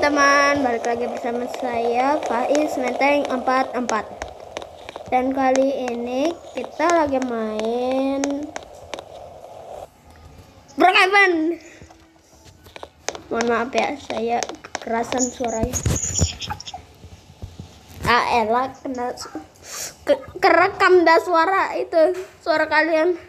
teman-teman, balik lagi bersama saya Faiz Menteng 44 Dan kali ini kita lagi main Brookhaven Mohon maaf ya, saya kerasan suaranya Ah elah, kena ke kerekam dah suara itu Suara kalian.